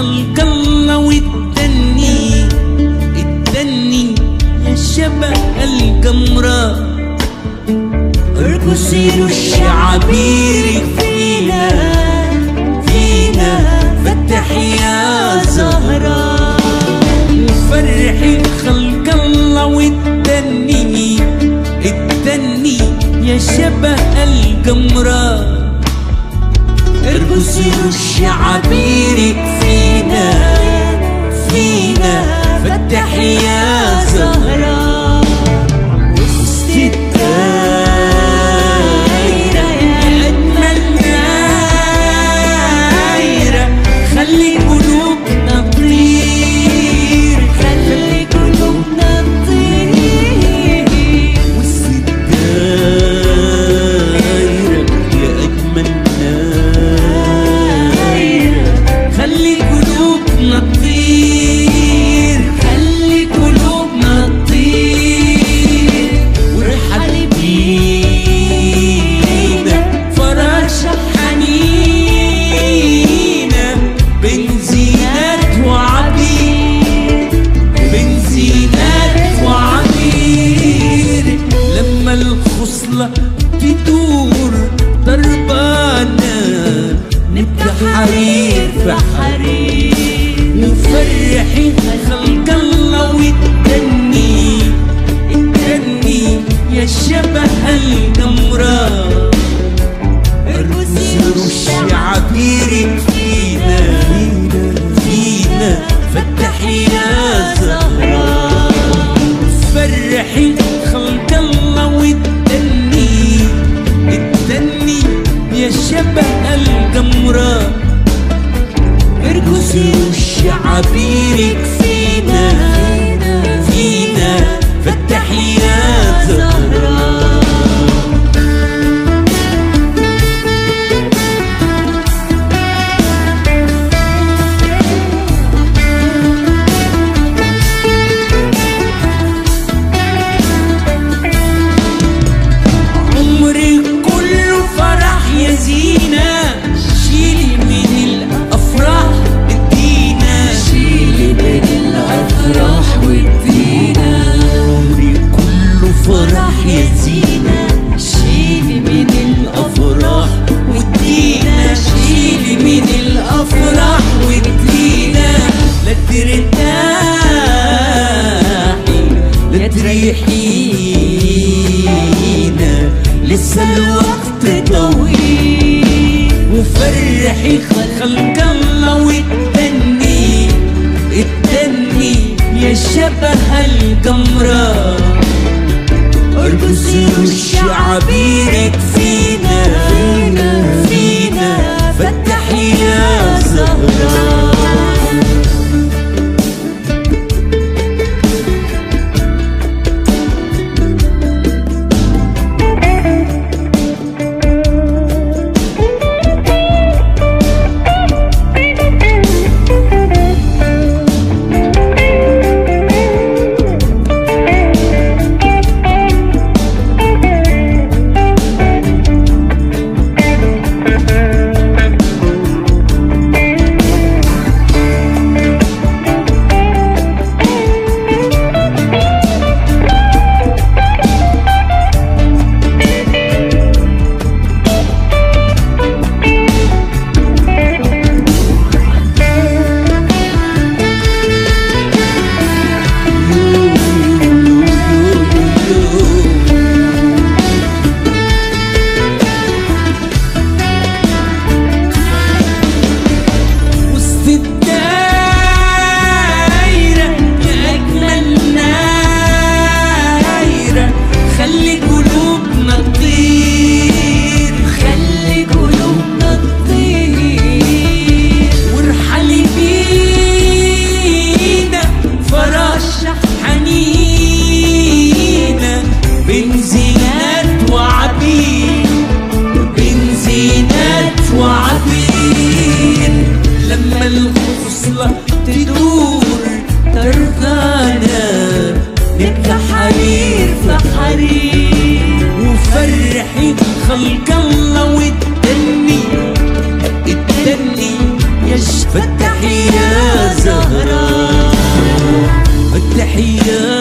خلق الله والتني التني يا شبه القمرة ارقصي رش عبيرك فينا فينا. فتحي يا زهرة. وفرحي خلق الله والتني التني يا شبه القمره ارقصي وشي عبيرك فينا فينا. فتحي يا زهرة. يا شبه الجمرة ارقصي وشعبيرك لسه الوقت طويل. وفرحي خلق الله واتني اتني يا شبه القمرة. أرجو الشعبيرك فيه. خلق الله والدني الدني يا فتحي يا زهرة. فتح يا زهرة